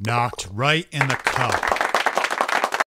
Knocked right in the cup.